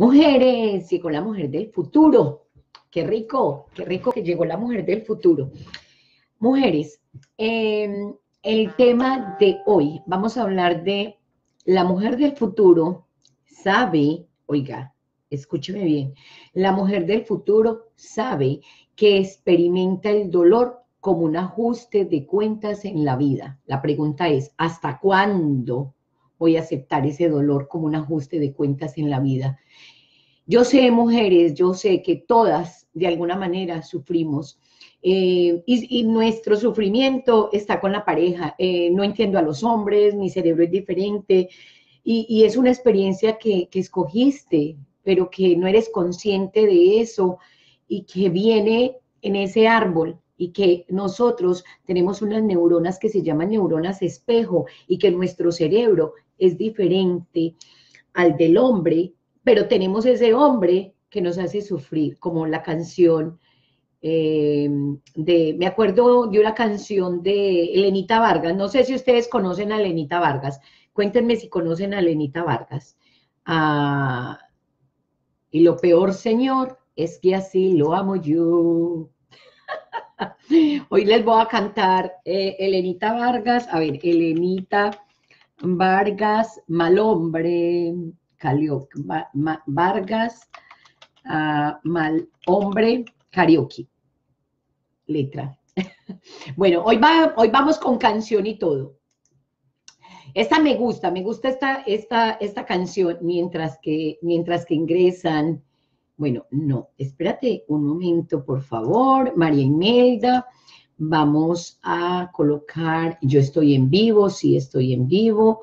Mujeres, llegó la mujer del futuro. Qué rico, qué rico que llegó la mujer del futuro. Mujeres, em, el tema de hoy, vamos a hablar de la mujer del futuro sabe, oiga, escúcheme bien, la mujer del futuro sabe que experimenta el dolor como un ajuste de cuentas en la vida. La pregunta es, ¿hasta cuándo voy a aceptar ese dolor como un ajuste de cuentas en la vida? Yo sé, mujeres, yo sé que todas de alguna manera sufrimos eh, y, nuestro sufrimiento está con la pareja. Eh, no entiendo a los hombres, mi cerebro es diferente y, es una experiencia que, que, escogiste, pero que no eres consciente de eso y que viene en ese árbol y que nosotros tenemos unas neuronas que se llaman neuronas espejo y que nuestro cerebro es diferente al del hombre pero tenemos ese hombre que nos hace sufrir, como la canción eh, de, me acuerdo de una canción de Elenita Vargas, no sé si ustedes conocen a Elenita Vargas, cuéntenme si conocen a Elenita Vargas. Ah, y lo peor, Señor, es que así lo amo yo. Hoy les voy a cantar eh, Elenita Vargas, a ver, Elenita Vargas, mal hombre, Vargas, ah, Mal Hombre, Karaoke. Letra. bueno, hoy, va, hoy vamos con canción y todo. Esta me gusta, me gusta esta, esta, esta canción mientras que, mientras que ingresan. Bueno, no, espérate un momento, por favor, María Imelda. Vamos a colocar, yo estoy en vivo, sí estoy en vivo.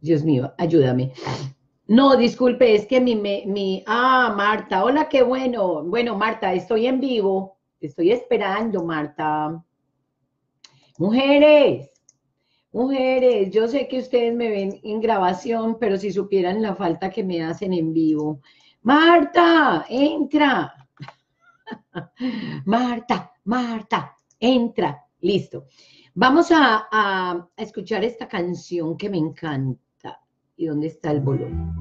Dios mío, ayúdame. No, disculpe, es que mi, mi, ah, Marta, hola, qué bueno. Bueno, Marta, estoy en vivo, estoy esperando, Marta. Mujeres, mujeres, yo sé que ustedes me ven en grabación, pero si supieran la falta que me hacen en vivo. Marta, entra. Marta, Marta, entra. Listo. Vamos a, escuchar esta canción que me encanta y dónde está el volumen.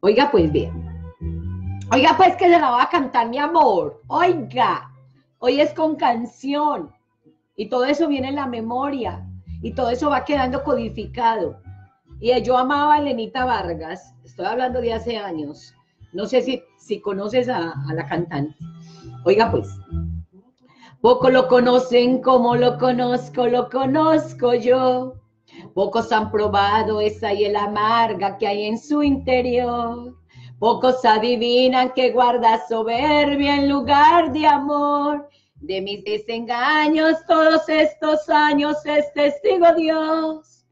Oiga, pues bien. Oiga, pues que se la va a cantar mi amor. Oiga, hoy es con canción. Y todo eso viene en la memoria. Y todo eso va quedando codificado. Y yo amaba a Elenita Vargas. Estoy hablando de hace años. No sé si, si conoces a, a la cantante. Oiga, pues. Poco lo conocen como lo conozco, lo conozco yo. Pocos han probado esa hiel amarga que hay en su interior. Pocos adivinan que guarda soberbia en lugar de amor. De mis desengaños todos estos años es testigo Dios.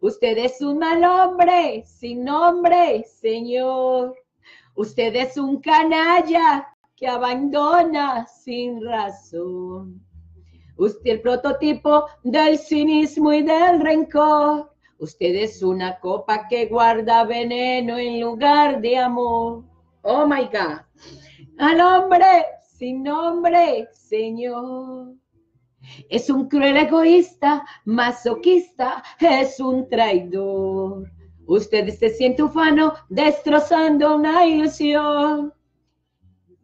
Usted es un mal hombre sin nombre, Señor. Usted es un canalla que abandona sin razón. Usted el prototipo del cinismo y del rencor. Usted es una copa que guarda veneno en lugar de amor. Oh my God. Al hombre sin nombre, Señor. Es un cruel egoísta, masoquista, es un traidor. Usted se siente ufano destrozando una ilusión.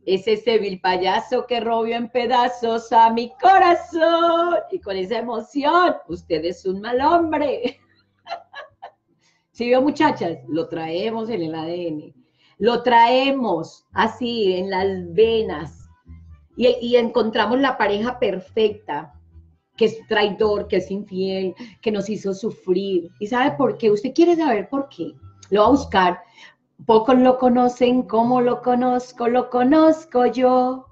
Es ese vil payaso que robió en pedazos a mi corazón. Y con esa emoción, usted es un mal hombre. Si vio, muchachas, lo traemos en el ADN. Lo traemos así en las venas. Y, encontramos la pareja perfecta, que es traidor, que es infiel, que nos hizo sufrir. ¿Y sabe por qué? Usted quiere saber por qué. Lo va a buscar Pocos lo conocen como lo conozco, lo conozco yo.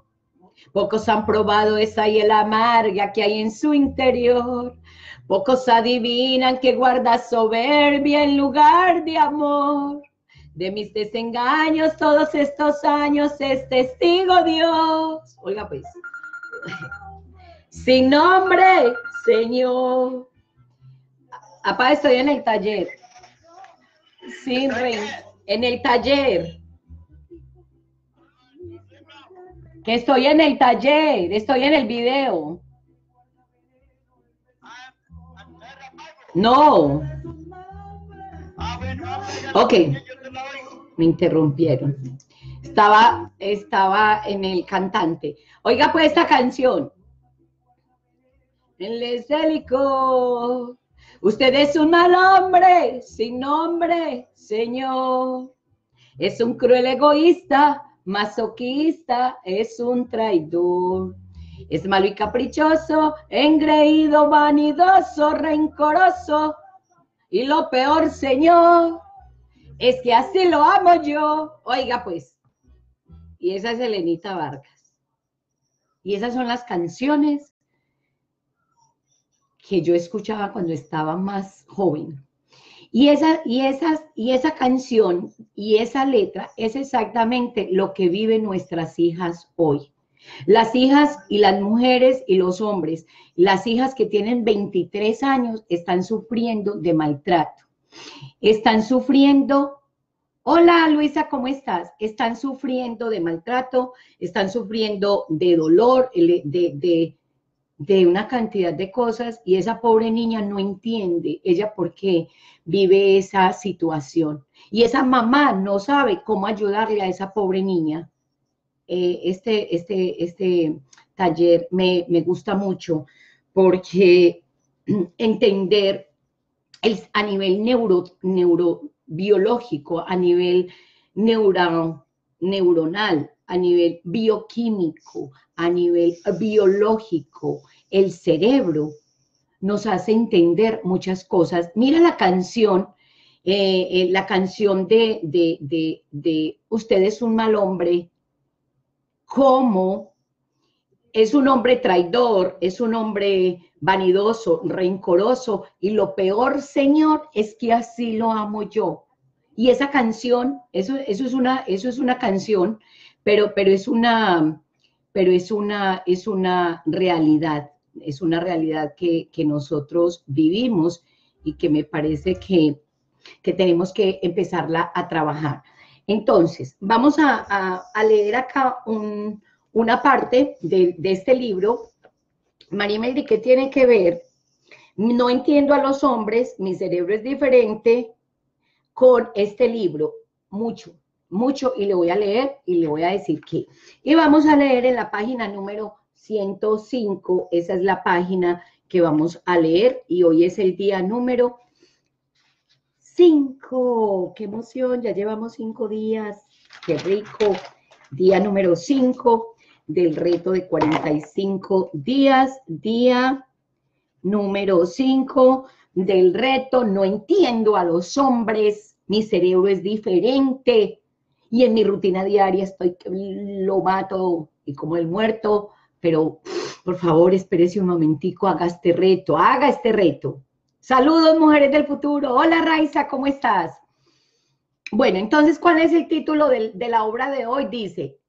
Pocos han probado esa hiel amarga que hay en su interior. Pocos adivinan que guarda soberbia en lugar de amor. De mis desengaños todos estos años es testigo Dios. Oiga pues. Sin nombre, Señor. Apá, estoy en el taller. Sin reino en el taller. Que estoy en el taller, estoy en el video. No. Ok, me interrumpieron. Estaba, estaba en el cantante. Oiga pues esta canción. El escélico. Usted es un mal hombre, sin nombre, señor. Es un cruel egoísta, masoquista, es un traidor. Es malo y caprichoso, engreído, vanidoso, rencoroso. Y lo peor, señor, es que así lo amo yo. Oiga, pues. Y esa es Elenita Vargas. Y esas son las canciones que yo escuchaba cuando estaba más joven. Y esa, y, esas, y esa canción y esa letra es exactamente lo que viven nuestras hijas hoy. Las hijas y las mujeres y los hombres, las hijas que tienen 23 años están sufriendo de maltrato. Están sufriendo, hola Luisa, ¿cómo estás? Están sufriendo de maltrato, están sufriendo de dolor, de, de, una cantidad de cosas y esa pobre niña no entiende ella por qué vive esa situación. Y esa mamá no sabe cómo ayudarle a esa pobre niña eh, este, este, este taller me, gusta mucho porque entender a nivel neuro, neurobiológico, a nivel neuronal, a nivel bioquímico, a nivel biológico, el cerebro nos hace entender muchas cosas. Mira la canción, eh, eh, la canción de, de, de, de Usted es un mal hombre, cómo es un hombre traidor, es un hombre vanidoso, rencoroso, y lo peor, Señor, es que así lo amo yo. Y esa canción, eso, eso, es, una, eso es una canción, pero, pero, es una, pero es, una, es una realidad, es una realidad que, nosotros vivimos y que me parece que, que tenemos que empezarla a trabajar. Entonces, vamos a, leer acá una parte de, este libro. María Meldi, ¿qué tiene que ver? No entiendo a los hombres, mi cerebro es diferente con este libro. Mucho, mucho, y le voy a leer y le voy a decir qué. Y vamos a leer en la página número 105, esa es la página que vamos a leer y hoy es el día número Cinco, qué emoción, ya llevamos cinco días, qué rico. Día número cinco del reto de 45 días, día número cinco del reto, no entiendo a los hombres, mi cerebro es diferente y en mi rutina diaria estoy lo mato y como el muerto, pero por favor espérese un momentico, haga este reto, haga este reto. Saludos, mujeres del futuro. Hola, Raiza, ¿cómo estás? Bueno, entonces, ¿cuál es el título de, la obra de hoy? Dice,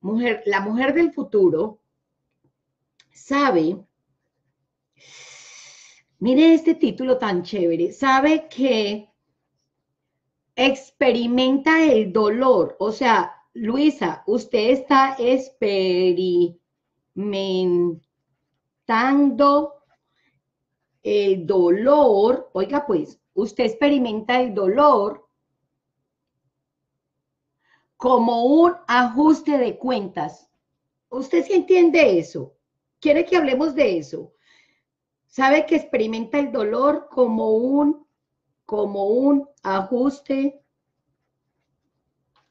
mujer, la mujer del futuro sabe, mire este título tan chévere, sabe que experimenta el dolor. O sea, Luisa, usted está experimentando el dolor, oiga pues, usted experimenta el dolor como un ajuste de cuentas. ¿Usted sí entiende eso? ¿Quiere que hablemos de eso? ¿Sabe que experimenta el dolor como un, como un ajuste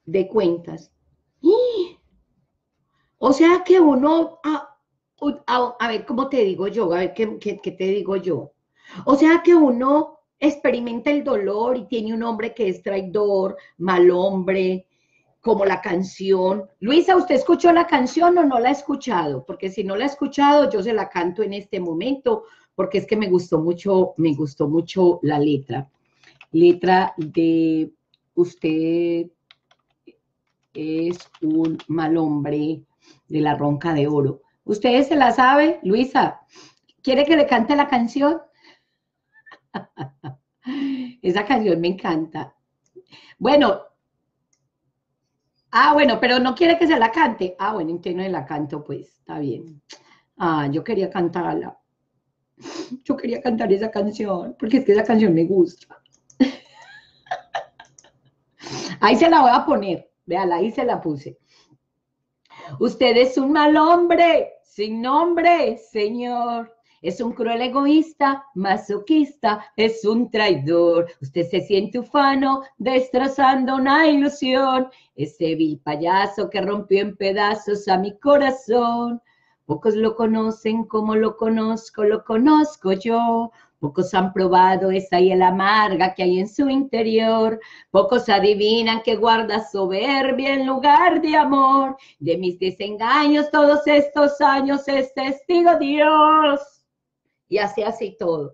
de cuentas? O sea que uno, ah, a, ver, ¿cómo te digo yo? A ver, ¿qué, te digo yo? O sea que uno experimenta el dolor y tiene un hombre que es traidor, mal hombre, como la canción. Luisa, ¿usted escuchó la canción o no la ha escuchado? Porque si no la ha escuchado, yo se la canto en este momento, porque es que me gustó mucho, me gustó mucho la letra. Letra de usted es un mal hombre de la ronca de oro. ¿Ustedes se la saben? Luisa, ¿quiere que le cante la canción? Esa canción me encanta. Bueno, ah, bueno, pero no quiere que se la cante. Ah, bueno, entonces no la canto, pues, está bien. Ah, yo quería cantarla. Yo quería cantar esa canción, porque es que esa canción me gusta. Ahí se la voy a poner. Véala, ahí se la puse. Usted es un mal hombre, sin nombre, Señor. Es un cruel egoísta, masoquista, es un traidor. Usted se siente ufano, destrozando una ilusión. Ese vil payaso que rompió en pedazos a mi corazón. Pocos lo conocen como lo conozco, lo conozco yo. Pocos han probado esa hiel amarga que hay en su interior. Pocos adivinan que guarda soberbia en lugar de amor. De mis desengaños todos estos años es testigo Dios. Y así, así todo.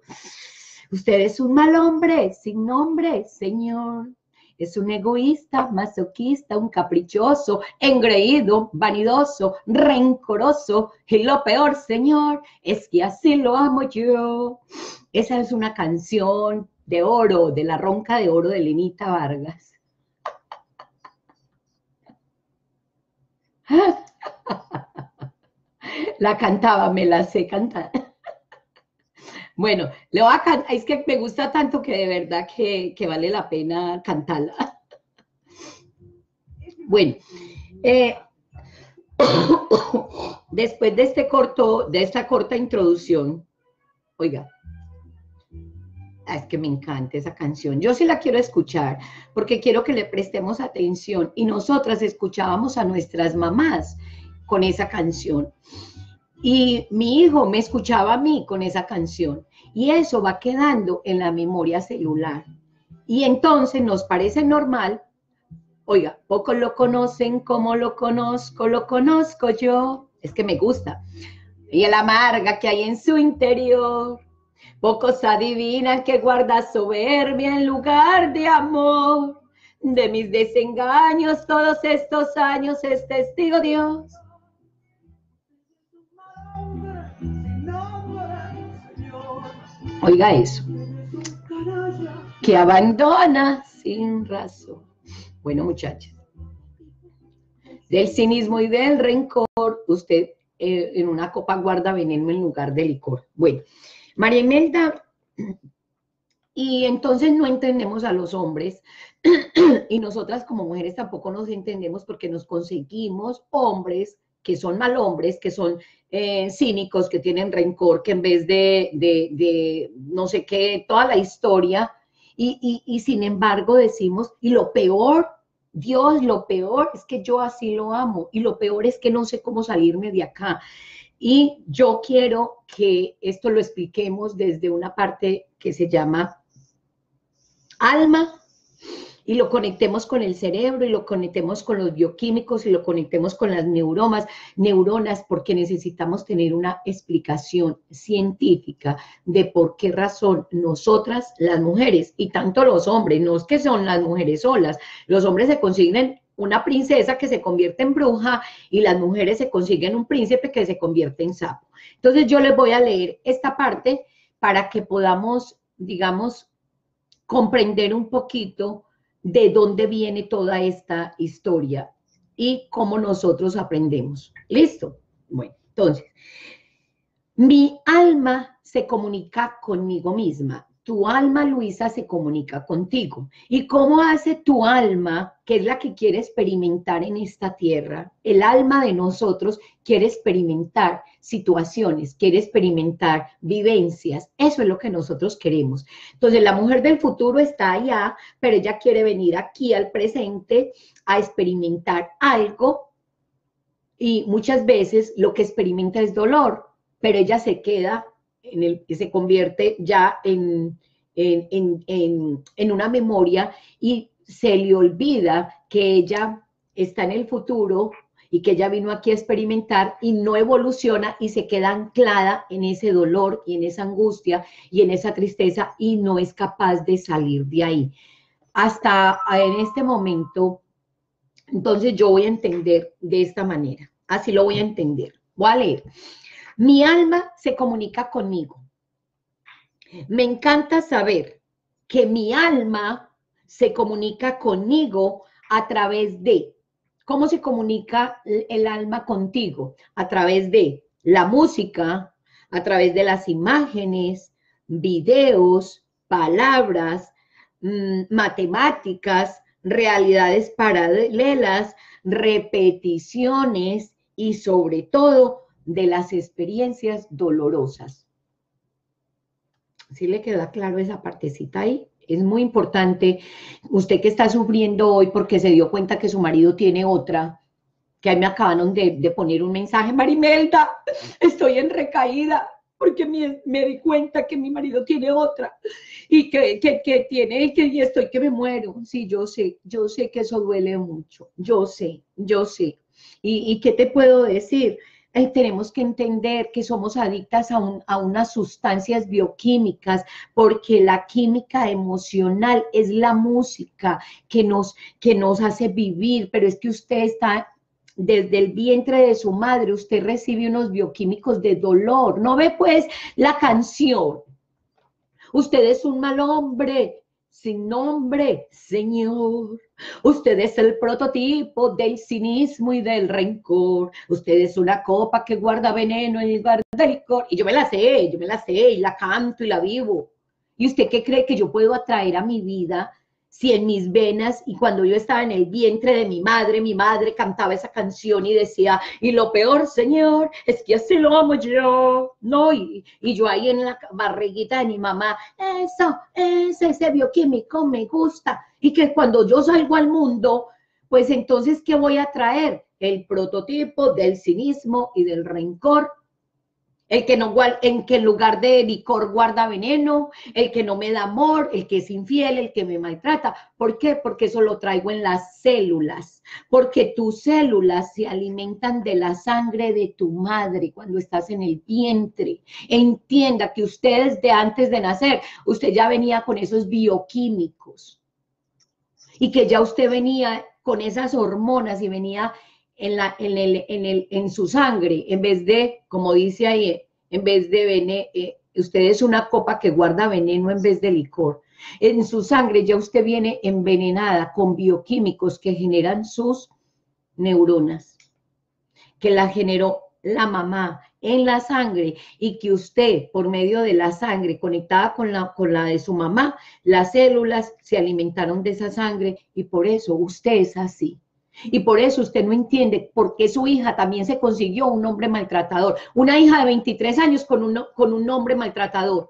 Usted es un mal hombre, sin nombre, Señor. Es un egoísta, masoquista, un caprichoso, engreído, vanidoso, rencoroso. Y lo peor, Señor, es que así lo amo yo. Esa es una canción de oro, de la ronca de oro de Lenita Vargas. La cantaba, me la sé cantar. Bueno, le voy a cantar, es que me gusta tanto que de verdad que, vale la pena cantarla. Bueno, eh, después de este corto, de esta corta introducción, oiga, Ah, es que me encanta esa canción. Yo sí la quiero escuchar porque quiero que le prestemos atención. Y nosotras escuchábamos a nuestras mamás con esa canción. Y mi hijo me escuchaba a mí con esa canción. Y eso va quedando en la memoria celular. Y entonces nos parece normal. Oiga, pocos lo conocen como lo conozco, lo conozco yo. Es que me gusta. Y el amarga que hay en su interior Pocos adivinan que guarda soberbia en lugar de amor. De mis desengaños todos estos años es testigo Dios. Oiga eso. Que abandona sin razón. Bueno, muchachos. Del cinismo y del rencor, usted eh, en una copa guarda veneno en lugar de licor. Bueno, María Imelda, y entonces no entendemos a los hombres y nosotras como mujeres tampoco nos entendemos porque nos conseguimos hombres que son mal hombres, que son eh, cínicos, que tienen rencor, que en vez de, no sé qué, toda la historia, y sin embargo decimos, y lo peor, Dios, lo peor es que yo así lo amo, y lo peor es que no sé cómo salirme de acá. Y yo quiero que esto lo expliquemos desde una parte que se llama alma y lo conectemos con el cerebro y lo conectemos con los bioquímicos y lo conectemos con las neuronas, neuronas porque necesitamos tener una explicación científica de por qué razón nosotras, las mujeres, y tanto los hombres, no es que son las mujeres solas, los hombres se consiguen una princesa que se convierte en bruja y las mujeres se consiguen un príncipe que se convierte en sapo. Entonces yo les voy a leer esta parte para que podamos, digamos, comprender un poquito de dónde viene toda esta historia y cómo nosotros aprendemos. ¿Listo? Bueno, entonces, mi alma se comunica conmigo misma tu alma, Luisa, se comunica contigo. ¿Y cómo hace tu alma, que es la que quiere experimentar en esta tierra? El alma de nosotros quiere experimentar situaciones, quiere experimentar vivencias. Eso es lo que nosotros queremos. Entonces, la mujer del futuro está allá, pero ella quiere venir aquí al presente a experimentar algo y muchas veces lo que experimenta es dolor, pero ella se queda en el se convierte ya en, en, una memoria y se le olvida que ella está en el futuro y que ella vino aquí a experimentar y no evoluciona y se queda anclada en ese dolor y en esa angustia y en esa tristeza y no es capaz de salir de ahí. Hasta en este momento, entonces yo voy a entender de esta manera, así lo voy a entender. Voy a leer. Mi alma se comunica conmigo. Me encanta saber que mi alma se comunica conmigo a través de, ¿cómo se comunica el alma contigo? A través de la música, a través de las imágenes, videos, palabras, mm, matemáticas, realidades paralelas, repeticiones y sobre todo de las experiencias dolorosas. ¿Sí le queda claro esa partecita ahí? Es muy importante. Usted que está sufriendo hoy porque se dio cuenta que su marido tiene otra, que ahí me acabaron de, poner un mensaje, Marimelda, estoy en recaída porque me, di cuenta que mi marido tiene otra y que, que, tiene que y estoy que me muero. Sí, yo sé, yo sé que eso duele mucho, yo sé, yo sé. ¿Y, y qué te puedo decir? Eh, tenemos que entender que somos adictas a, unas sustancias bioquímicas, porque la química emocional es la música que nos, que nos hace vivir, pero es que usted está desde el vientre de su madre, usted recibe unos bioquímicos de dolor. No ve pues la canción. Usted es un mal hombre, sin nombre, Señor. Usted es el prototipo del cinismo y del rencor. Usted es una copa que guarda veneno en lugar de licor. Y yo me la sé, yo me la sé y la canto y la vivo. ¿Y usted qué cree que yo puedo atraer a mi vida si en mis venas y cuando yo estaba en el vientre de mi madre, mi madre cantaba esa canción y decía, y lo peor, Señor, es que así lo amo yo, ¿no? Y, yo ahí en la barriguita de mi mamá, eso, ese, ese bioquímico me gusta. Y que cuando yo salgo al mundo, pues entonces, ¿qué voy a traer? El prototipo del cinismo y del rencor el que no en que en lugar de licor guarda veneno, el que no me da amor, el que es infiel, el que me maltrata. ¿Por qué? Porque eso lo traigo en las células, porque tus células se alimentan de la sangre de tu madre cuando estás en el vientre. Entienda que usted desde antes de nacer, usted ya venía con esos bioquímicos y que ya usted venía con esas hormonas y venía en, la, en, el, en, el, en su sangre, en vez de, como dice ahí, en vez de veneno, eh, usted es una copa que guarda veneno en vez de licor. En su sangre ya usted viene envenenada con bioquímicos que generan sus neuronas, que la generó la mamá en la sangre y que usted, por medio de la sangre conectada con la, con la de su mamá, las células se alimentaron de esa sangre y por eso usted es así. Y por eso usted no entiende por qué su hija también se consiguió un hombre maltratador. Una hija de 23 años con un, con un hombre maltratador.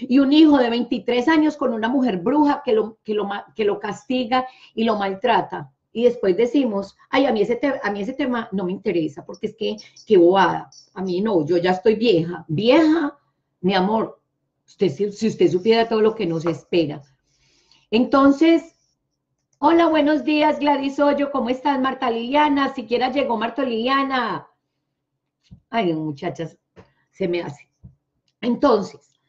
Y un hijo de 23 años con una mujer bruja que lo, que lo, que lo castiga y lo maltrata. Y después decimos, ay, a mí, ese a mí ese tema no me interesa, porque es que, qué bobada. A mí no, yo ya estoy vieja. Vieja, mi amor, usted, si usted supiera todo lo que nos espera. Entonces, Hola, buenos días, Gladys Hoyo. ¿Cómo estás, Marta Liliana? Siquiera llegó Marta Liliana. Ay, muchachas, se me hace. Entonces,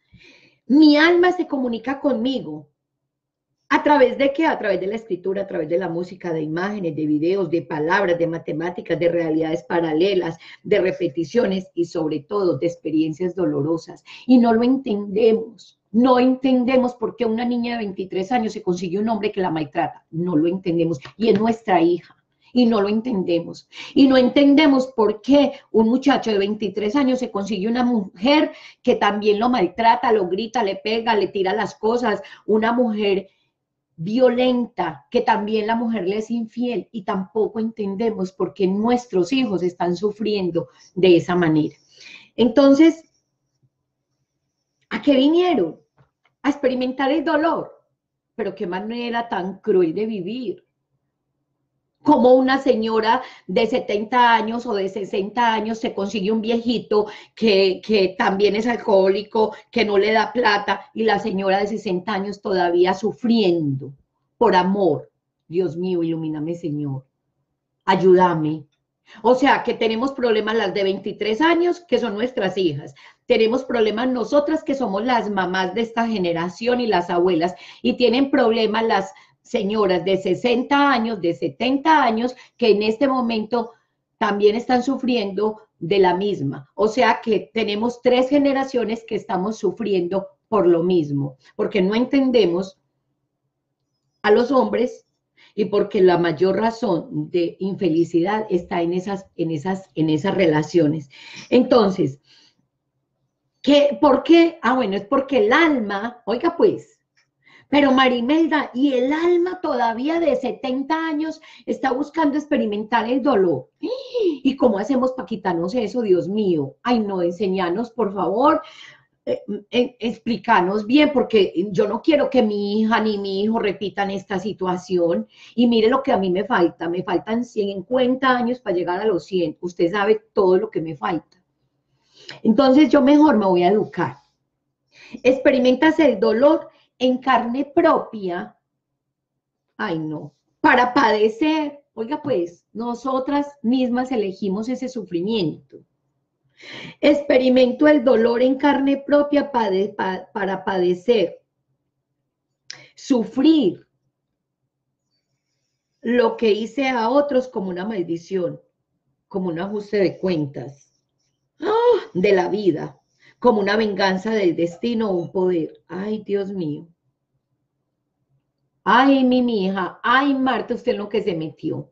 mi alma se comunica conmigo. ¿A través de qué? A través de la escritura, a través de la música, de imágenes, de videos, de palabras, de matemáticas, de realidades paralelas, de repeticiones y sobre todo de experiencias dolorosas. Y no lo entendemos. No entendemos por qué una niña de 23 años se consigue un hombre que la maltrata. No lo entendemos. Y es nuestra hija. Y no lo entendemos. Y no entendemos por qué un muchacho de 23 años se consigue una mujer que también lo maltrata, lo grita, le pega, le tira las cosas. Una mujer violenta, que también la mujer le es infiel. Y tampoco entendemos por qué nuestros hijos están sufriendo de esa manera. Entonces, ¿a qué vinieron? A experimentar el dolor. Pero qué manera tan cruel de vivir. Como una señora de 70 años o de 60 años se consigue un viejito que, que también es alcohólico, que no le da plata, y la señora de 60 años todavía sufriendo por amor. Dios mío, ilumíname, Señor. Ayúdame. O sea, que tenemos problemas las de 23 años, que son nuestras hijas. Tenemos problemas nosotras, que somos las mamás de esta generación y las abuelas. Y tienen problemas las señoras de 60 años, de 70 años, que en este momento también están sufriendo de la misma. O sea que tenemos tres generaciones que estamos sufriendo por lo mismo, porque no entendemos a los hombres y porque la mayor razón de infelicidad está en esas, en esas, en esas relaciones. Entonces, ¿qué, ¿por qué? Ah, bueno, es porque el alma, oiga pues, Pero Marimelda, y el alma todavía de 70 años está buscando experimentar el dolor. ¿Y cómo hacemos para quitarnos eso, Dios mío? Ay, no, enseñanos, por favor, eh, eh, bien, porque yo no quiero que mi hija ni mi hijo repitan esta situación. Y mire lo que a mí me falta, me faltan 50 años para llegar a los 100. Usted sabe todo lo que me falta. Entonces yo mejor me voy a educar. Experimentas el dolor en carne propia. Ay, no. Para padecer. Oiga, pues, nosotras mismas elegimos ese sufrimiento. Experimento el dolor en carne propia para padecer, sufrir lo que hice a otros como una maldición, como un ajuste de cuentas. De la vida, como una venganza del destino o un poder. Ay, Dios mío. Ay, mi, hija, ay, Marta, usted en lo que se metió.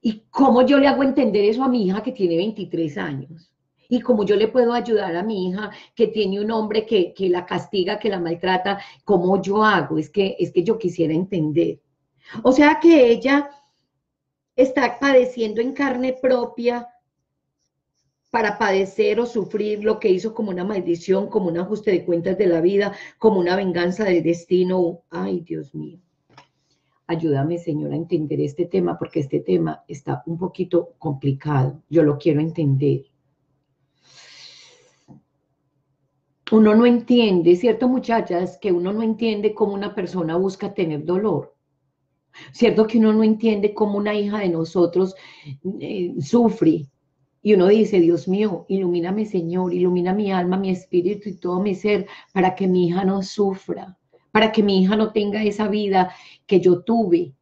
¿Y cómo yo le hago entender eso a mi hija que tiene 23 años? ¿Y cómo yo le puedo ayudar a mi hija que tiene un hombre que, la castiga, que la maltrata? ¿Cómo yo hago? Es que, es que yo quisiera entender. O sea que ella está padeciendo en carne propia para padecer o sufrir lo que hizo como una maldición, como un ajuste de cuentas de la vida, como una venganza del destino. Ay, Dios mío. Ayúdame, Señor, a entender este tema porque este tema está un poquito complicado. Yo lo quiero entender. Uno no entiende, ¿cierto, muchachas? Que uno no entiende cómo una persona busca tener dolor. ¿Cierto que uno no entiende cómo una hija de nosotros eh, sufre? Y uno dice, Dios mío, ilumíname, Señor, ilumina mi alma, mi espíritu y todo mi ser para que mi hija no sufra para que mi hija no tenga esa vida que yo tuve?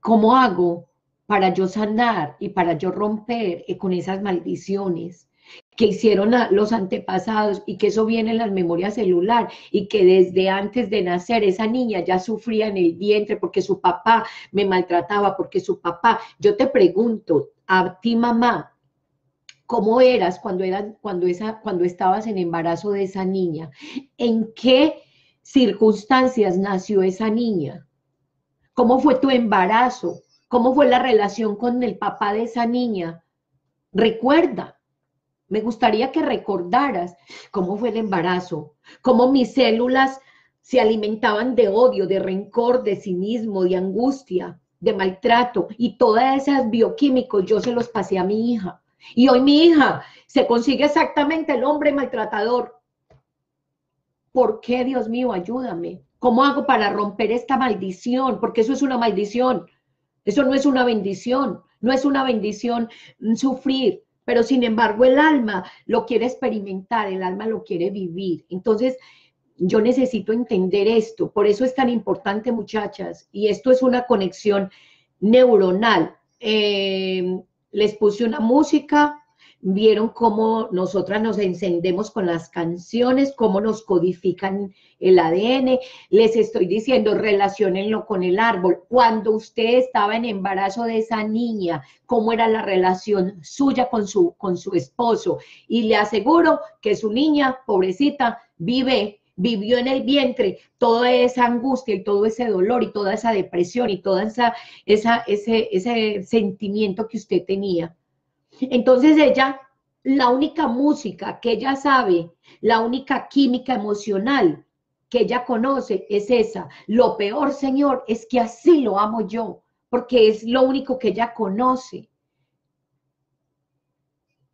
¿Cómo hago para yo sanar y para yo romper con esas maldiciones que hicieron los antepasados y que eso viene en la memoria celular y que desde antes de nacer esa niña ya sufría en el vientre porque su papá me maltrataba, porque su papá, yo te pregunto a ti mamá, cómo eras cuando, eras, cuando, esa, cuando estabas en embarazo de esa niña, en qué circunstancias nació esa niña, cómo fue tu embarazo, cómo fue la relación con el papá de esa niña. Recuerda, me gustaría que recordaras cómo fue el embarazo, cómo mis células se alimentaban de odio, de rencor, de cinismo, de angustia, de maltrato y todas esas bioquímicos yo se los pasé a mi hija. Y hoy mi hija se consigue exactamente el hombre maltratador. ¿Por qué, Dios mío, ayúdame? ¿Cómo hago para romper esta maldición? Porque eso es una maldición. Eso no es una bendición. No es una bendición sufrir. Pero sin embargo el alma lo quiere experimentar, el alma lo quiere vivir. Entonces, yo necesito entender esto. Por eso es tan importante, muchachas. Y esto es una conexión neuronal. Eh, les puse una música, vieron cómo nosotras nos encendemos con las canciones, cómo nos codifican el ADN. Les estoy diciendo, relacionenlo con el árbol. Cuando usted estaba en embarazo de esa niña, cómo era la relación suya con su, con su esposo. Y le aseguro que su niña, pobrecita, vive vivió en el vientre toda esa angustia y todo ese dolor y toda esa depresión y toda esa, esa ese, ese sentimiento que usted tenía. Entonces ella, la única música que ella sabe, la única química emocional que ella conoce es esa. Lo peor, Señor, es que así lo amo yo, porque es lo único que ella conoce.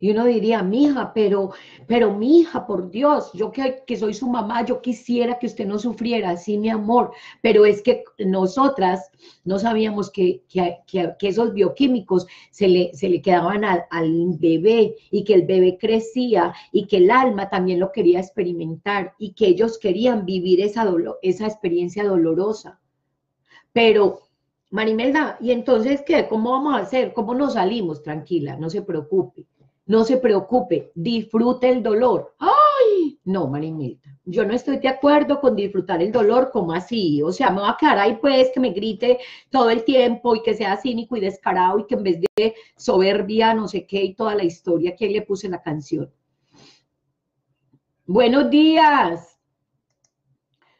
Y uno diría, mi hija, pero, pero mi hija, por Dios, yo que, que, soy su mamá, yo quisiera que usted no sufriera, sí, mi amor, pero es que nosotras no sabíamos que, que, que esos bioquímicos se le, se le quedaban al, al, bebé y que el bebé crecía y que el alma también lo quería experimentar y que ellos querían vivir esa, esa experiencia dolorosa. Pero, Marimelda, ¿y entonces qué? ¿Cómo vamos a hacer? ¿Cómo nos salimos? Tranquila, no se preocupe. No se preocupe, disfrute el dolor. ¡Ay! No, Marinita, yo no estoy de acuerdo con disfrutar el dolor como así. O sea, me va a quedar ahí pues que me grite todo el tiempo y que sea cínico y descarado y que en vez de soberbia, no sé qué, y toda la historia que le puse la canción. Buenos días.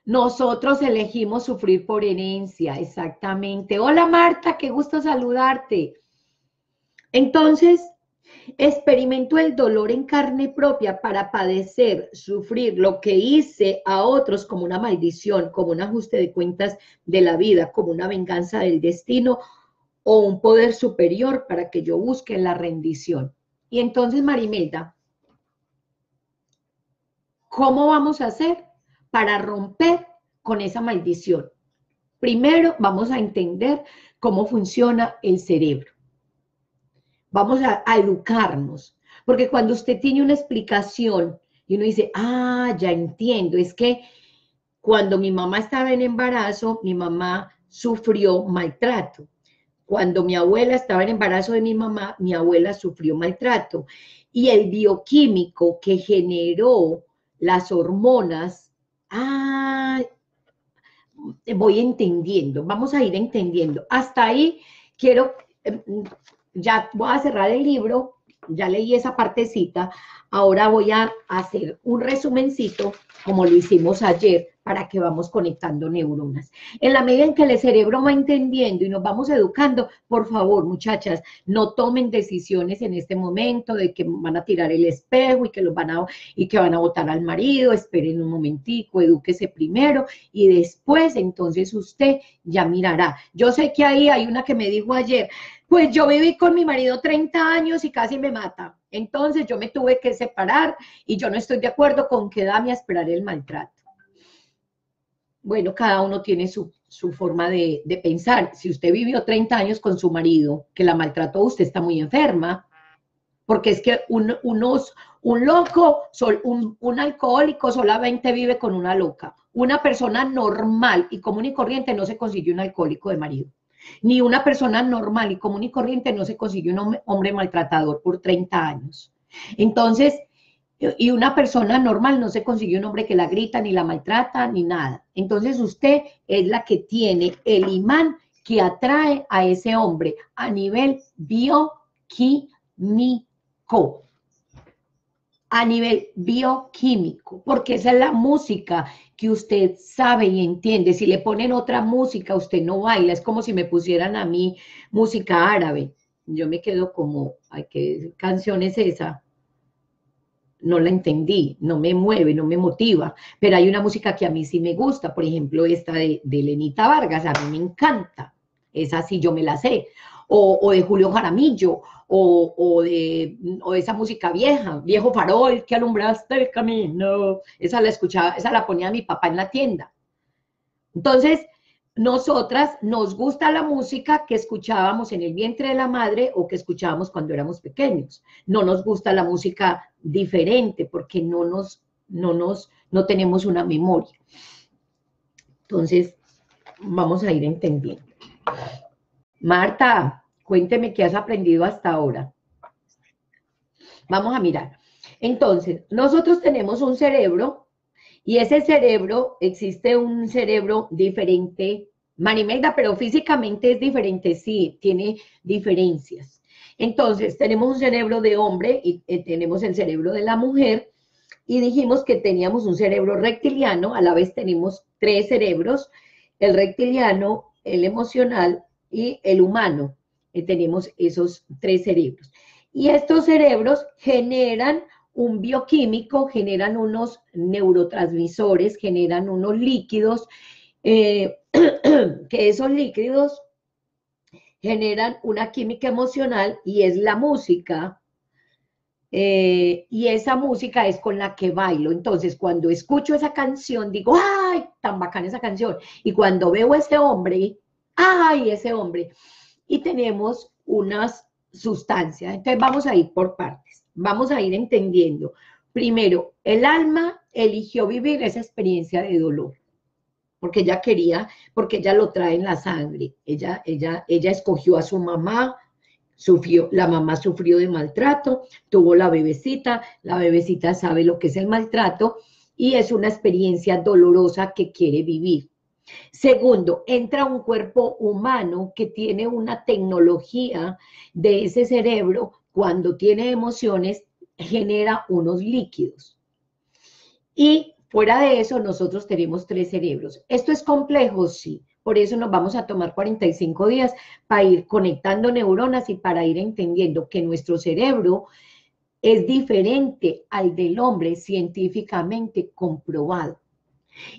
Nosotros elegimos sufrir por herencia, exactamente. Hola Marta, qué gusto saludarte. Entonces, experimento el dolor en carne propia para padecer, sufrir lo que hice a otros como una maldición, como un ajuste de cuentas de la vida, como una venganza del destino o un poder superior para que yo busque la rendición. Y entonces, Marimelda, ¿cómo vamos a hacer para romper con esa maldición? Primero, vamos a entender cómo funciona el cerebro. Vamos a, educarnos, porque cuando usted tiene una explicación y uno dice, ah, ya entiendo, es que cuando mi mamá estaba en embarazo, mi mamá sufrió maltrato. Cuando mi abuela estaba en embarazo de mi mamá, mi abuela sufrió maltrato. Y el bioquímico que generó las hormonas, ah, voy entendiendo, vamos a ir entendiendo. Hasta ahí quiero, em, ya voy a cerrar el libro, ya leí esa partecita, ahora voy a hacer un resumencito como lo hicimos ayer para que vamos conectando neuronas. En la medida en que el cerebro va entendiendo y nos vamos educando, por favor, muchachas, no tomen decisiones en este momento de que van a tirar el espejo y que los van a y que van a votar al marido, esperen un momentico, edúquese primero y después entonces usted ya mirará. Yo sé que ahí hay una que me dijo ayer, pues yo viví con mi marido 30 años y casi me mata. Entonces yo me tuve que separar y yo no estoy de acuerdo con quedarme a esperar el maltrato bueno, cada uno tiene su, forma de, pensar. Si usted vivió 30 años con su marido, que la maltrató, usted está muy enferma, porque es que un, unos, un loco, un, un alcohólico solamente vive con una loca. Una persona normal y común y corriente no se consigue un alcohólico de marido. Ni una persona normal y común y corriente no se consigue un hombre maltratador por 30 años. Entonces, y una persona normal no se consigue un hombre que la grita, ni la maltrata, ni nada. Entonces usted es la que tiene el imán que atrae a ese hombre a nivel bioquímico. A nivel bioquímico, porque esa es la música que usted sabe y entiende. Si le ponen otra música, usted no baila. Es como si me pusieran a mí música árabe. Yo me quedo como, ay, ¿qué canción es esa? no la entendí, no me mueve, no me motiva, pero hay una música que a mí sí me gusta, por ejemplo, esta de, Lenita Vargas, a mí me encanta, esa sí yo me la sé, o, de Julio Jaramillo, o, de, esa música vieja, viejo farol que alumbraste el camino, esa la escuchaba, esa la ponía mi papá en la tienda. Entonces, nosotras nos gusta la música que escuchábamos en el vientre de la madre o que escuchábamos cuando éramos pequeños. No nos gusta la música diferente porque no nos, no nos, no tenemos una memoria. Entonces, vamos a ir entendiendo. Marta, cuénteme qué has aprendido hasta ahora. Vamos a mirar. Entonces, nosotros tenemos un cerebro y ese cerebro, existe un cerebro diferente, Marimelda, pero físicamente es diferente, sí, tiene diferencias. Entonces, tenemos un cerebro de hombre y eh, tenemos el cerebro de la mujer y dijimos que teníamos un cerebro reptiliano, a la vez tenemos tres cerebros, el reptiliano, el emocional y el humano. Y tenemos esos tres cerebros. Y estos cerebros generan un bioquímico, generan unos neurotransmisores, generan unos líquidos, eh, que esos líquidos generan una química emocional y es la música. Eh, y esa música es con la que bailo. Entonces, cuando escucho esa canción, digo, ¡ay, tan bacana esa canción! Y cuando veo a ese hombre, ¡ay, ese hombre! Y tenemos unas sustancias. Entonces, vamos a ir por partes vamos a ir entendiendo. Primero, el alma eligió vivir esa experiencia de dolor, porque ella quería, porque ella lo trae en la sangre. Ella, ella, ella escogió a su mamá, sufrió, la mamá sufrió de maltrato, tuvo la bebecita, la bebecita sabe lo que es el maltrato y es una experiencia dolorosa que quiere vivir. Segundo, entra un cuerpo humano que tiene una tecnología de ese cerebro cuando tiene emociones, genera unos líquidos. Y Fuera de eso, nosotros tenemos tres cerebros. ¿Esto es complejo? Sí. Por eso nos vamos a tomar 45 días para ir conectando neuronas y para ir entendiendo que nuestro cerebro es diferente al del hombre científicamente comprobado.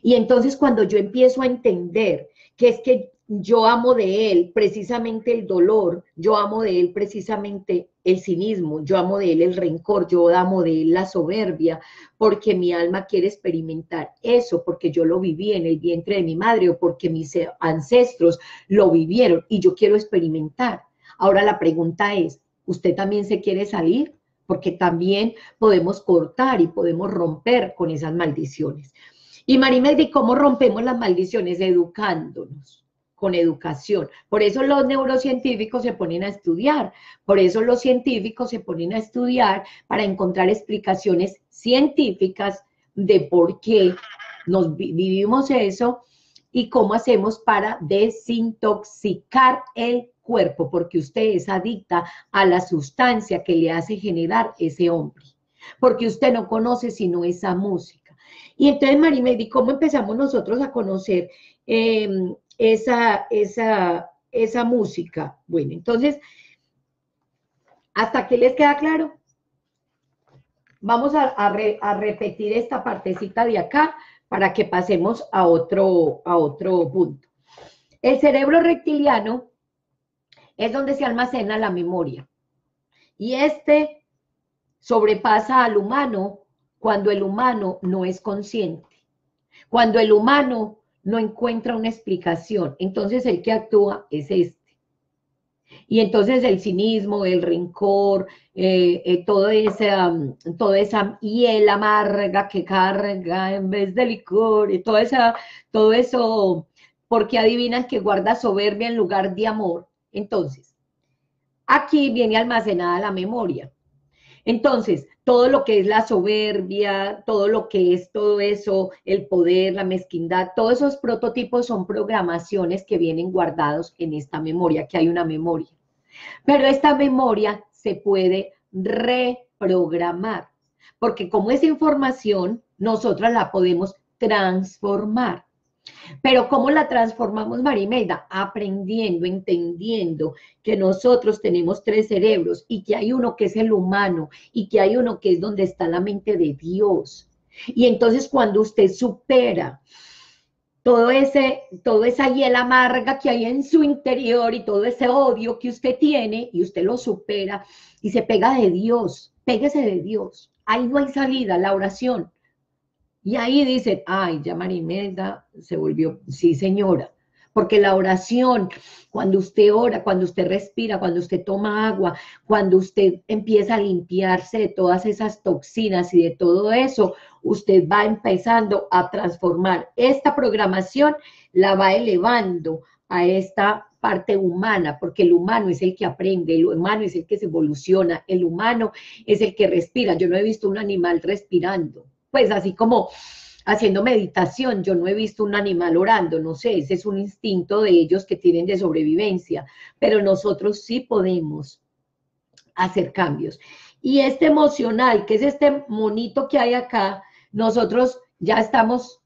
Y entonces cuando yo empiezo a entender que es que yo amo de él precisamente el dolor, yo amo de él precisamente el cinismo, yo amo de él el rencor, yo amo de él la soberbia, porque mi alma quiere experimentar eso, porque yo lo viví en el vientre de mi madre o porque mis ancestros lo vivieron y yo quiero experimentar. Ahora la pregunta es, ¿usted también se quiere salir? Porque también podemos cortar y podemos romper con esas maldiciones. Y Marimeldi, ¿cómo rompemos las maldiciones? Educándonos con educación. Por eso los neurocientíficos se ponen a estudiar, por eso los científicos se ponen a estudiar para encontrar explicaciones científicas de por qué nos vivimos eso y cómo hacemos para desintoxicar el cuerpo, porque usted es adicta a la sustancia que le hace generar ese hombre, porque usted no conoce sino esa música. Y entonces, Marimedi, ¿cómo empezamos nosotros a conocer em, esa, esa, esa música. Bueno, entonces, ¿hasta aquí les queda claro? Vamos a, a, repetir esta partecita de acá para que pasemos a otro, a otro punto. El cerebro reptiliano es donde se almacena la memoria. Y este sobrepasa al humano cuando el humano no es consciente. Cuando el humano no encuentra una explicación. Entonces el que actúa es este. Y entonces el cinismo, el rencor, eh, eh, esa, toda esa hiel amarga que carga en vez de licor, y esa, todo eso, porque adivinan que guarda soberbia en lugar de amor. Entonces, aquí viene almacenada la memoria. Entonces, todo lo que es la soberbia, todo lo que es todo eso, el poder, la mezquindad, todos esos prototipos son programaciones que vienen guardados en esta memoria, que hay una memoria. Pero esta memoria se puede reprogramar, porque como es información, nosotros la podemos transformar. Pero ¿cómo la transformamos, Marimelda? Aprendiendo, entendiendo que nosotros tenemos tres cerebros y que hay uno que es el humano y que hay uno que es donde está la mente de Dios. Y entonces cuando usted supera todo ese, toda esa hiel amarga que hay en su interior y todo ese odio que usted tiene y usted lo supera y se pega de Dios, péguese de Dios. Ahí no hay salida, la oración. Y ahí dicen, ay, ya Marimelda se volvió, sí señora, porque la oración, cuando usted ora, cuando usted respira, cuando usted toma agua, cuando usted empieza a limpiarse de todas esas toxinas y de todo eso, usted va empezando a transformar. Esta programación, la va elevando a esta parte humana, porque el humano es el que aprende, el humano es el que se evoluciona, el humano es el que respira. Yo no he visto un animal respirando pues así como haciendo meditación, yo no he visto un animal orando, no sé, ese es un instinto de ellos que tienen de sobrevivencia, pero nosotros sí podemos hacer cambios. Y este emocional, que es este monito que hay acá, nosotros ya estamos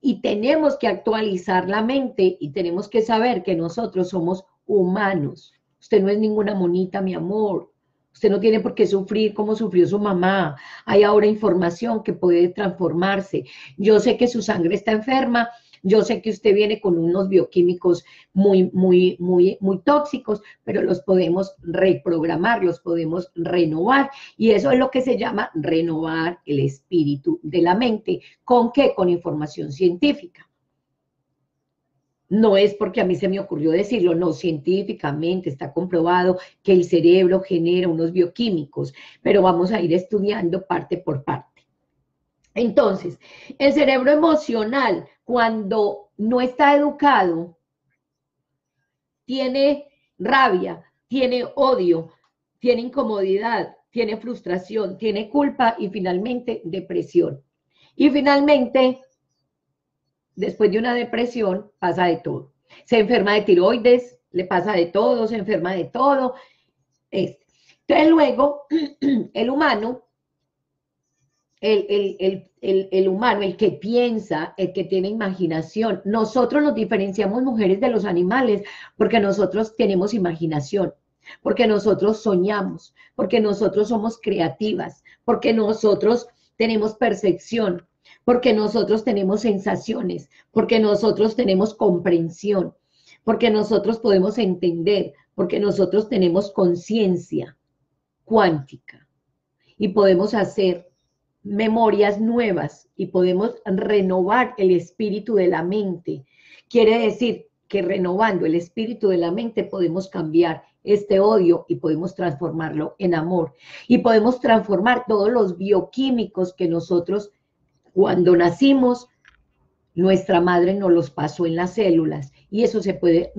y tenemos que actualizar la mente y tenemos que saber que nosotros somos humanos. Usted no es ninguna monita, mi amor. Usted no tiene por qué sufrir como sufrió su mamá. Hay ahora información que puede transformarse. Yo sé que su sangre está enferma. Yo sé que usted viene con unos bioquímicos muy, muy, muy, muy tóxicos, pero los podemos reprogramar, los podemos renovar. Y eso es lo que se llama renovar el espíritu de la mente. ¿Con qué? Con información científica. No es porque a mí se me ocurrió decirlo, no, científicamente está comprobado que el cerebro genera unos bioquímicos, pero vamos a ir estudiando parte por parte. Entonces, el cerebro emocional, cuando no está educado, tiene rabia, tiene odio, tiene incomodidad, tiene frustración, tiene culpa y finalmente depresión. Y finalmente después de una depresión pasa de todo. Se enferma de tiroides, le pasa de todo, se enferma de todo. Entonces luego el humano, el, el, humano, el que piensa, el que tiene imaginación. Nosotros nos diferenciamos mujeres de los animales porque nosotros tenemos imaginación, porque nosotros soñamos, porque nosotros somos creativas, porque nosotros tenemos percepción, porque nosotros tenemos sensaciones, porque nosotros tenemos comprensión, porque nosotros podemos entender, porque nosotros tenemos conciencia cuántica y podemos hacer memorias nuevas y podemos renovar el espíritu de la mente. Quiere decir que renovando el espíritu de la mente podemos cambiar este odio y podemos transformarlo en amor. Y podemos transformar todos los bioquímicos que nosotros cuando nacimos, nuestra madre nos los pasó en las células y eso se puede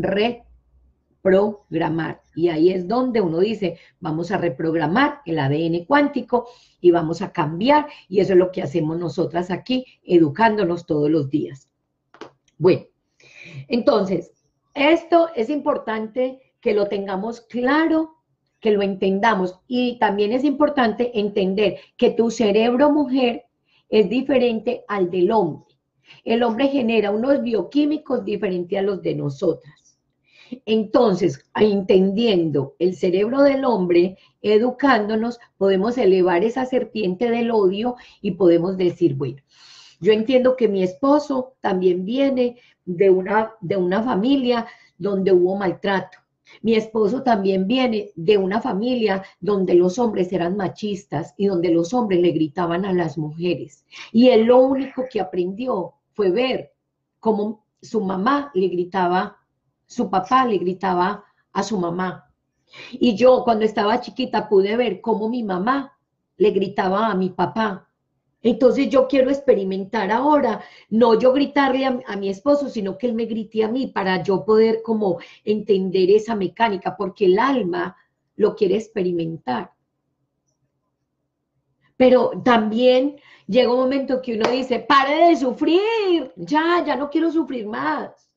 reprogramar. Y ahí es donde uno dice, vamos a reprogramar el ADN cuántico y vamos a cambiar. Y eso es lo que hacemos nosotras aquí, educándonos todos los días. Bueno, entonces, esto es importante que lo tengamos claro, que lo entendamos. Y también es importante entender que tu cerebro mujer es diferente al del hombre. El hombre genera unos bioquímicos diferentes a los de nosotras. Entonces, entendiendo el cerebro del hombre, educándonos, podemos elevar esa serpiente del odio y podemos decir, bueno, yo entiendo que mi esposo también viene de una, de una familia donde hubo maltrato. Mi esposo también viene de una familia donde los hombres eran machistas y donde los hombres le gritaban a las mujeres. Y él lo único que aprendió fue ver cómo su mamá le gritaba, su papá le gritaba a su mamá. Y yo cuando estaba chiquita pude ver cómo mi mamá le gritaba a mi papá entonces yo quiero experimentar ahora, no yo gritarle a, mi esposo, sino que él me grite a mí para yo poder como entender esa mecánica, porque el alma lo quiere experimentar. Pero también llega un momento que uno dice, pare de sufrir, ya, ya no quiero sufrir más,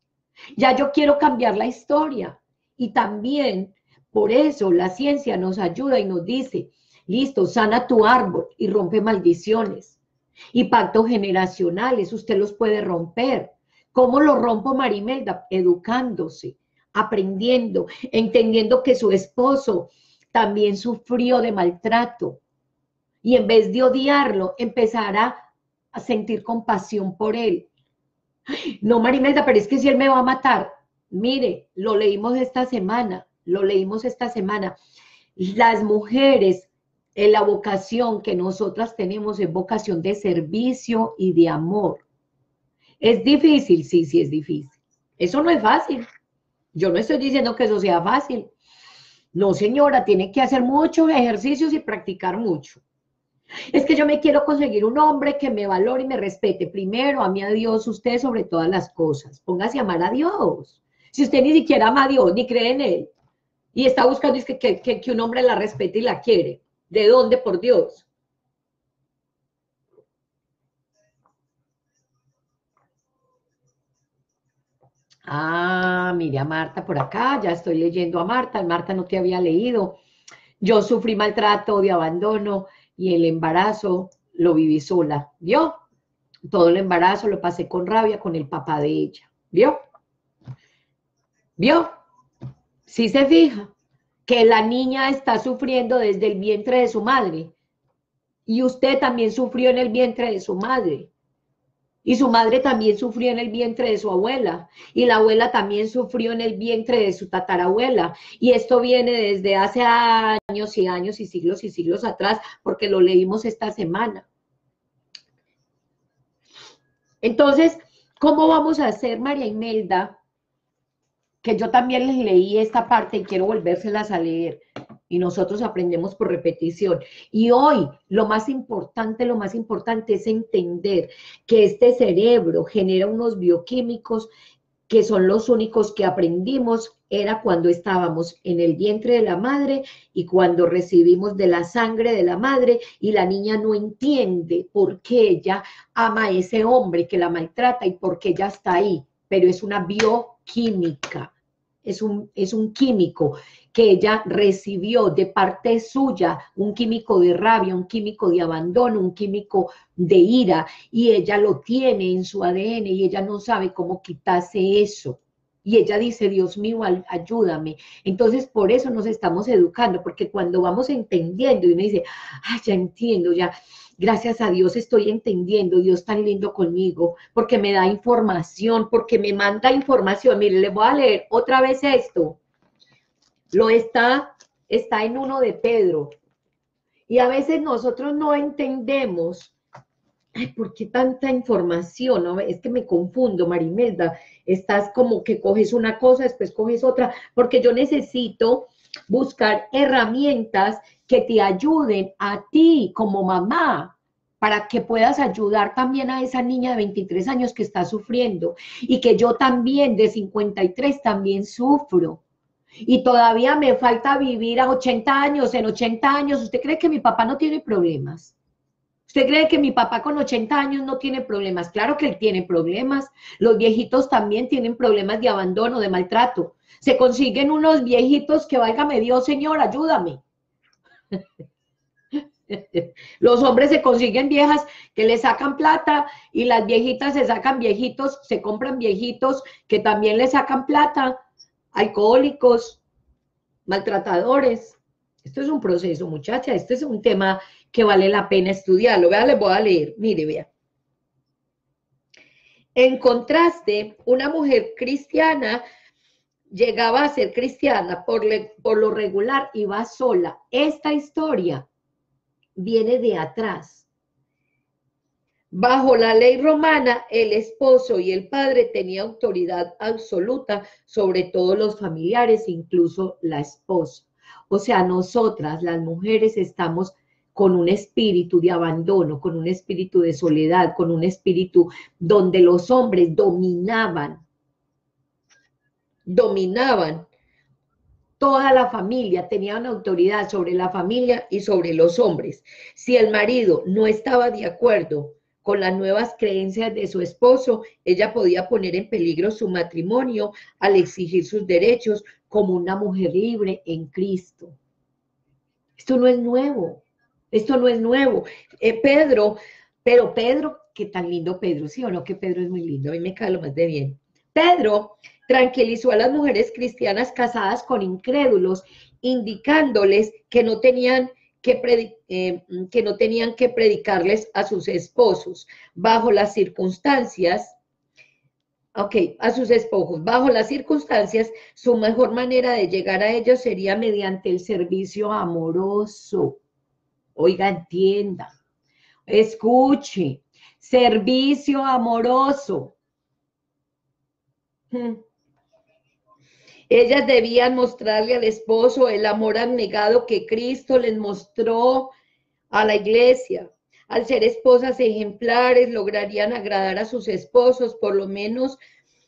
ya yo quiero cambiar la historia. Y también por eso la ciencia nos ayuda y nos dice, Listo, sana tu árbol y rompe maldiciones. Y pactos generacionales, usted los puede romper. ¿Cómo lo rompo, Marimelda? Educándose, aprendiendo, entendiendo que su esposo también sufrió de maltrato. Y en vez de odiarlo, empezará a sentir compasión por él. No, Marimelda, pero es que si él me va a matar, mire, lo leímos esta semana, lo leímos esta semana. Las mujeres la vocación que nosotras tenemos es vocación de servicio y de amor. ¿Es difícil? Sí, sí es difícil. Eso no es fácil. Yo no estoy diciendo que eso sea fácil. No, señora, tiene que hacer muchos ejercicios y practicar mucho. Es que yo me quiero conseguir un hombre que me valore y me respete. Primero, a mí a Dios, usted sobre todas las cosas. Póngase a amar a Dios. Si usted ni siquiera ama a Dios, ni cree en Él, y está buscando que, que, que un hombre la respete y la quiere, ¿De dónde, por Dios? Ah, mire a Marta por acá, ya estoy leyendo a Marta, Marta no te había leído. Yo sufrí maltrato de abandono y el embarazo lo viví sola, ¿vio? Todo el embarazo lo pasé con rabia con el papá de ella, ¿vio? ¿Vio? Sí se fija que la niña está sufriendo desde el vientre de su madre. Y usted también sufrió en el vientre de su madre. Y su madre también sufrió en el vientre de su abuela. Y la abuela también sufrió en el vientre de su tatarabuela. Y esto viene desde hace años y años y siglos y siglos atrás, porque lo leímos esta semana. Entonces, ¿cómo vamos a hacer, María Imelda, que yo también les leí esta parte y quiero volvérselas a leer. Y nosotros aprendemos por repetición. Y hoy lo más importante, lo más importante es entender que este cerebro genera unos bioquímicos que son los únicos que aprendimos, era cuando estábamos en el vientre de la madre y cuando recibimos de la sangre de la madre y la niña no entiende por qué ella ama a ese hombre que la maltrata y por qué ella está ahí, pero es una bio química. es un, es un químico que ella recibió de parte suya, un químico de rabia, un químico de abandono, un químico de ira, y ella lo tiene en su ADN y ella no sabe cómo quitarse eso. Y ella dice, Dios mío, ayúdame. Entonces, por eso nos estamos educando, porque cuando vamos entendiendo y uno dice, ah, ya entiendo, ya, gracias a Dios estoy entendiendo, Dios tan lindo conmigo, porque me da información, porque me manda información. Mire, le voy a leer otra vez esto. Lo está, está en uno de Pedro. Y a veces nosotros no entendemos ay, ¿por qué tanta información? Es que me confundo, Marimelda. Estás como que coges una cosa, después coges otra, porque yo necesito buscar herramientas que te ayuden a ti como mamá para que puedas ayudar también a esa niña de 23 años que está sufriendo y que yo también de 53 también sufro. Y todavía me falta vivir a 80 años, en 80 años. ¿Usted cree que mi papá no tiene problemas? ¿Usted cree que mi papá con 80 años no tiene problemas? Claro que él tiene problemas. Los viejitos también tienen problemas de abandono, de maltrato. Se consiguen unos viejitos que, válgame Dios, Señor, ayúdame. Los hombres se consiguen viejas que le sacan plata y las viejitas se sacan viejitos, se compran viejitos que también le sacan plata, alcohólicos, maltratadores. Esto es un proceso, muchacha, este es un tema que vale la pena estudiarlo. Vea, les voy a leer. Mire, vea. En contraste, una mujer cristiana llegaba a ser cristiana, por, por lo regular iba sola. Esta historia viene de atrás. Bajo la ley romana, el esposo y el padre tenían autoridad absoluta sobre todos los familiares, incluso la esposa. O sea, nosotras, las mujeres, estamos con un espíritu de abandono, con un espíritu de soledad, con un espíritu donde los hombres dominaban, dominaban toda la familia, tenían autoridad sobre la familia y sobre los hombres. Si el marido no estaba de acuerdo con las nuevas creencias de su esposo, ella podía poner en peligro su matrimonio al exigir sus derechos como una mujer libre en Cristo. Esto no es nuevo. Esto no es nuevo. Eh, Pedro, pero Pedro, qué tan lindo Pedro, ¿sí o no? Que Pedro es muy lindo, a mí me cae lo más de bien. Pedro tranquilizó a las mujeres cristianas casadas con incrédulos, indicándoles que no tenían que, eh, que no tenían que predicarles a sus esposos bajo las circunstancias ok, a sus esposos. Bajo las circunstancias, su mejor manera de llegar a ellos sería mediante el servicio amoroso. Oiga, entienda, escuche, servicio amoroso. Ellas debían mostrarle al esposo el amor abnegado que Cristo les mostró a la iglesia. Al ser esposas ejemplares, lograrían agradar a sus esposos, por lo menos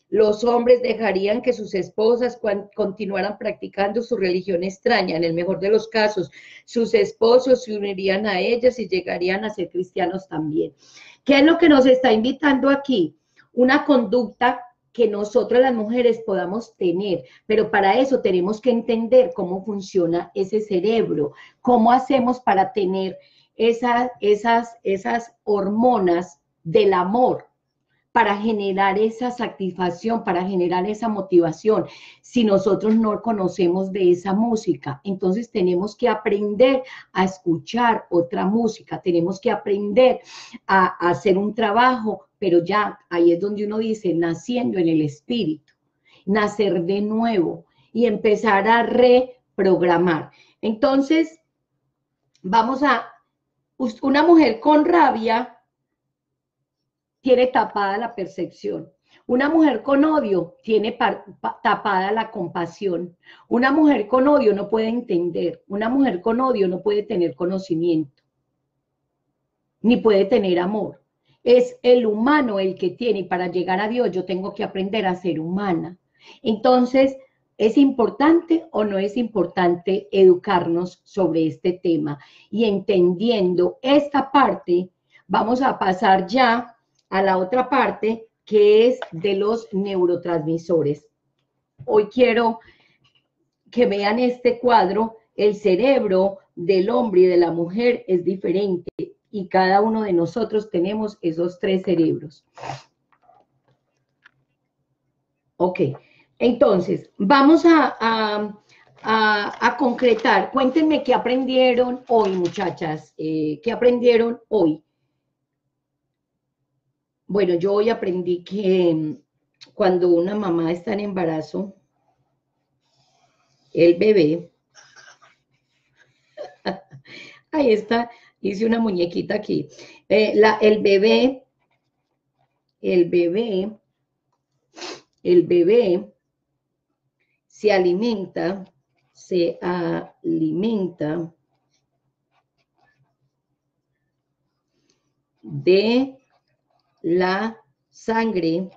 los hombres dejarían que sus esposas continuaran practicando su religión extraña. En el mejor de los casos, sus esposos se unirían a ellas y llegarían a ser cristianos también. ¿Qué es lo que nos está invitando aquí? Una conducta que nosotras las mujeres podamos tener, pero para eso tenemos que entender cómo funciona ese cerebro, cómo hacemos para tener esas, esas, esas hormonas del amor, para generar esa satisfacción, para generar esa motivación. Si nosotros no conocemos de esa música, entonces tenemos que aprender a escuchar otra música, tenemos que aprender a, hacer un trabajo, pero ya ahí es donde uno dice, naciendo en el espíritu, nacer de nuevo y empezar a reprogramar. Entonces, vamos a, una mujer con rabia tiene tapada la percepción. Una mujer con odio tiene tapada la compasión. Una mujer con odio no puede entender. Una mujer con odio no puede tener conocimiento. Ni puede tener amor. Es el humano el que tiene. Y para llegar a Dios yo tengo que aprender a ser humana. Entonces, ¿es importante o no es importante educarnos sobre este tema? Y entendiendo esta parte, vamos a pasar ya a la otra parte que es de los neurotransmisores. hoy quiero que vean este cuadro, el cerebro del hombre y de la mujer es diferente y cada uno de nosotros tenemos esos tres cerebros. Ok, entonces vamos a, a, concretar. Cuéntenme qué aprendieron hoy, muchachas, eh, qué aprendieron hoy. Bueno, yo hoy aprendí que mm, cuando una mamá está en embarazo, el bebé, ahí está, hice una muñequita aquí, eh, el bebé, el bebé, el bebé se alimenta, se alimenta de la sangre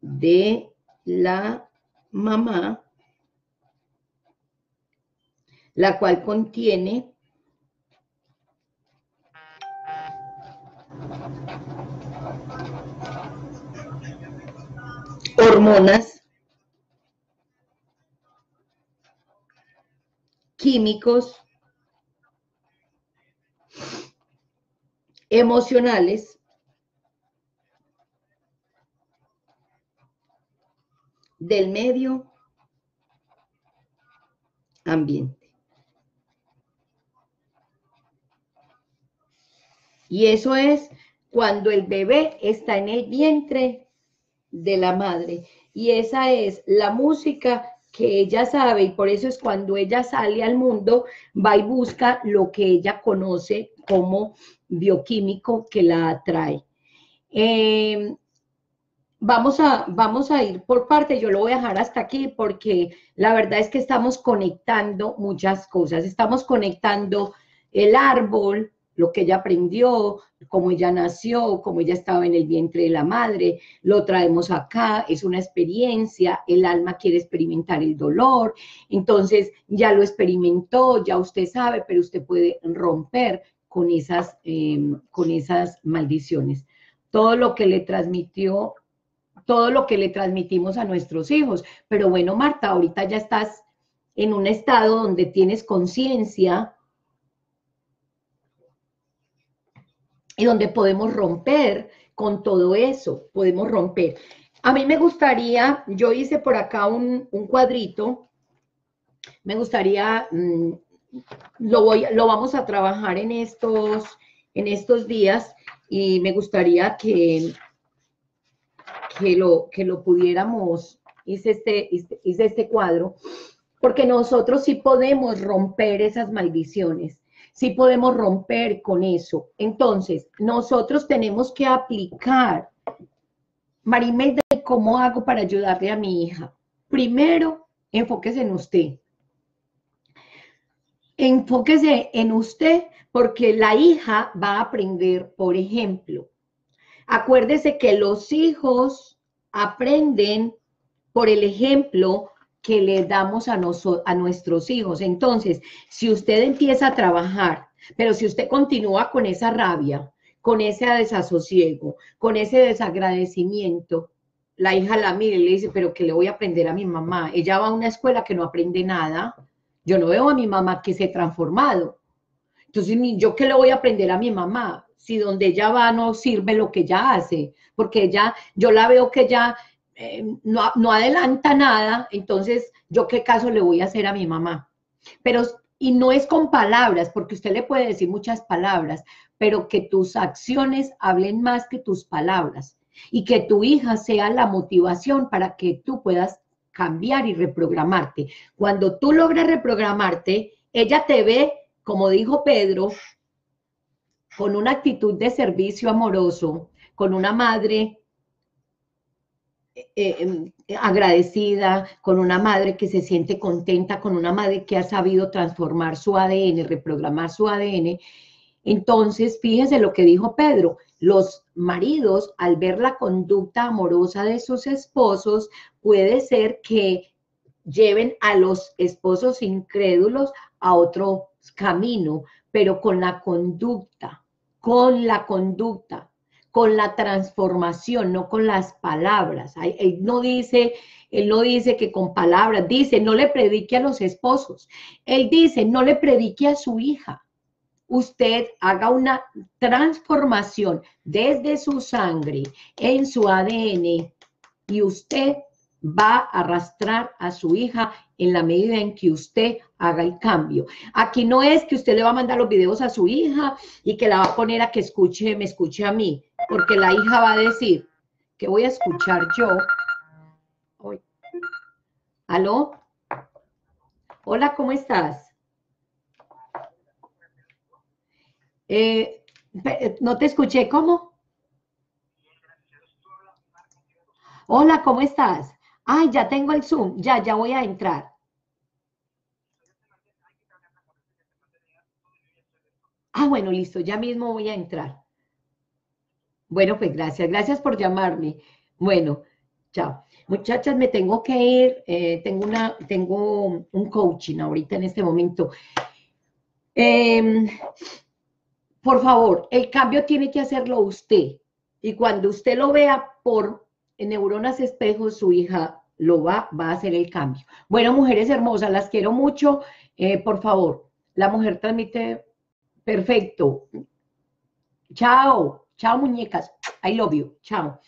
de la mamá, la cual contiene hormonas, químicos, emocionales, del medio ambiente. Y eso es cuando el bebé está en el vientre de la madre. Y esa es la música que ella sabe y por eso es cuando ella sale al mundo, va y busca lo que ella conoce como bioquímico que la atrae. Em, vamos, a, vamos a ir por parte, yo lo voy a dejar hasta aquí porque la verdad es que estamos conectando muchas cosas, estamos conectando el árbol, lo que ella aprendió, cómo ella nació, cómo ella estaba en el vientre de la madre, lo traemos acá, es una experiencia, el alma quiere experimentar el dolor, entonces ya lo experimentó, ya usted sabe, pero usted puede romper con esas, em, con esas maldiciones. Todo lo que le transmitió, todo lo que le transmitimos a nuestros hijos. Pero bueno, Marta, ahorita ya estás en un estado donde tienes conciencia y donde podemos romper con todo eso, podemos romper. A mí me gustaría, yo hice por acá un, cuadrito, me gustaría, mm, lo, voy, lo vamos a trabajar en estos, en estos días y me gustaría que, que, lo, que lo pudiéramos, hice este, hice este cuadro, porque nosotros sí podemos romper esas maldiciones sí podemos romper con eso. Entonces, nosotros tenemos que aplicar, Marimelda, ¿cómo hago para ayudarle a mi hija? Primero, enfóquese en usted. Enfóquese en usted porque la hija va a aprender, por ejemplo. Acuérdese que los hijos aprenden por el ejemplo que le damos a, a nuestros hijos. Entonces, si usted empieza a trabajar, pero si usted continúa con esa rabia, con ese desasosiego, con ese desagradecimiento, la hija la mira y le dice, pero ¿qué le voy a aprender a mi mamá? Ella va a una escuela que no aprende nada. Yo no veo a mi mamá que se ha transformado. Entonces, ¿yo qué le voy a aprender a mi mamá? Si donde ella va no sirve lo que ella hace, porque ella, yo la veo que ella eh, no, adelanta nada, entonces yo qué caso le voy a hacer a mi mamá. Pero, y no es con palabras, porque usted le puede decir muchas palabras, pero que tus acciones hablen más que tus palabras y que tu hija sea la motivación para que tú puedas cambiar y reprogramarte. Cuando tú logras reprogramarte, ella te ve, como dijo Pedro, con una actitud de servicio amoroso, con una madre eh, em, agradecida, con una madre que se siente contenta, con una madre que ha sabido transformar su ADN, reprogramar su ADN. Entonces, fíjense lo que dijo Pedro, los maridos al ver la conducta amorosa de sus esposos, puede ser que lleven a los esposos incrédulos a otro camino, pero con la conducta, con la conducta con la transformación, no con las palabras. Él no dice, él no dice que con palabras, dice, no le predique a los esposos. Él dice, no le predique a su hija. Usted haga una transformación desde su sangre en su ADN y usted va a arrastrar a su hija en la medida en que usted haga el cambio. Aquí no es que usted le va a mandar los videos a su hija y que la va a poner a que escuche, me escuche a mí, porque la hija va a decir, que voy a escuchar yo? ¿Aló? Hola, ¿cómo estás? Eh, no te escuché, ¿cómo? Hola, ¿cómo estás? Ay, ya tengo el Zoom, ya, ya voy a entrar. Ah, bueno, listo, ya mismo voy a entrar. Bueno, pues gracias, gracias por llamarme. Bueno, chao. Muchachas, me tengo que ir, eh, tengo, una, tengo un coaching ahorita en este momento. Em, por favor, el cambio tiene que hacerlo usted. Y cuando usted lo vea por neuronas espejos, su hija lo va, va a hacer el cambio. Bueno, mujeres hermosas, las quiero mucho. Eh, por favor, la mujer transmite perfecto. Chao, chao muñecas. I love you. Chao.